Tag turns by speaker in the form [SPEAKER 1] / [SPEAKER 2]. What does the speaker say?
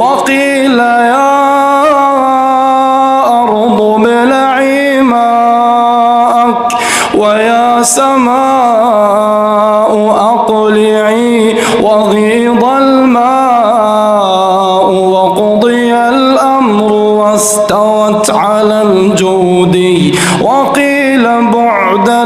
[SPEAKER 1] وقيل يا أرض ابلعي ماءك ويا سماء أقلعي وغيض الماء وقضي الأمر واستوت على الجود وقيل بعدا